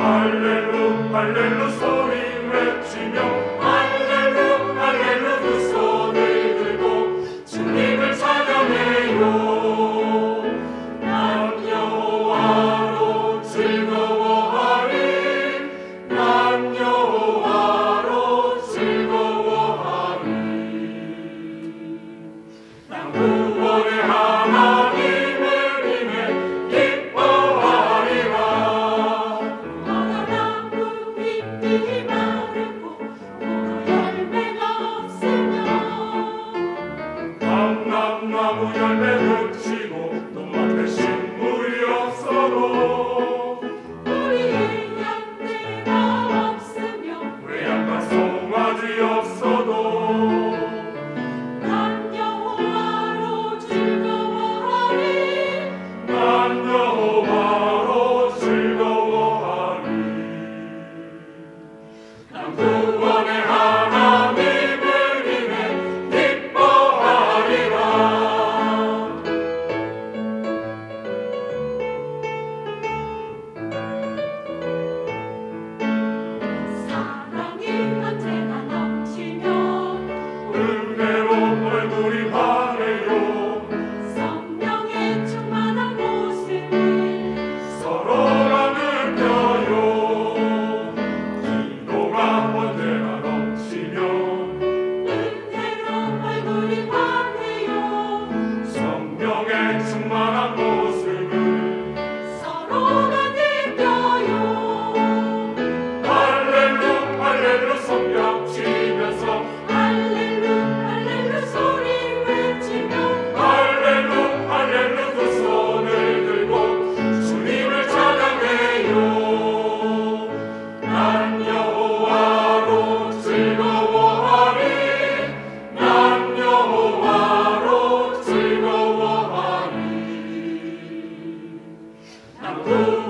할렐루 할렐루 소리 외치며 glory of soul. 성령 충만한 tua